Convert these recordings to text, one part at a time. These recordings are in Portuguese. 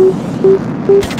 Thank you.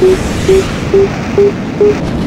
Thank.